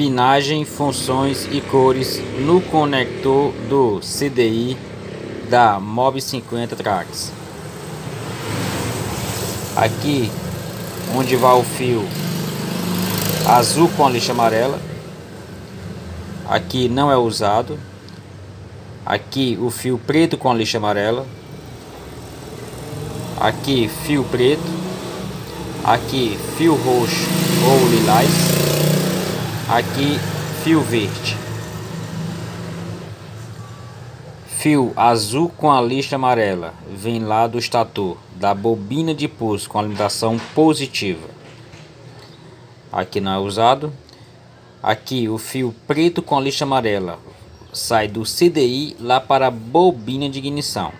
pinagem, funções e cores no conector do CDI da Mob 50 Trax. Aqui onde vai o fio azul com a lixa amarela. Aqui não é usado. Aqui o fio preto com a lixa amarela. Aqui fio preto. Aqui fio roxo ou lilás aqui fio verde. Fio azul com a lixa amarela. Vem lá do estator da bobina de pulso com alimentação positiva. Aqui não é usado. Aqui o fio preto com a lixa amarela. Sai do CDI lá para a bobina de ignição.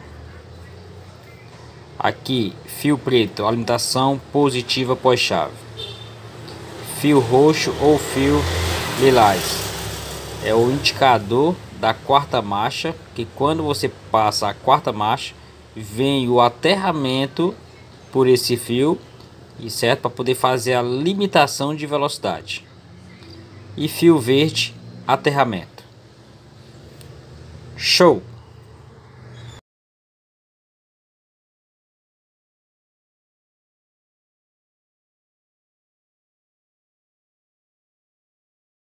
Aqui fio preto alimentação positiva pós-chave fio roxo ou fio lilás. É o indicador da quarta marcha, que quando você passa a quarta marcha, vem o aterramento por esse fio, e certo para poder fazer a limitação de velocidade. E fio verde, aterramento. Show!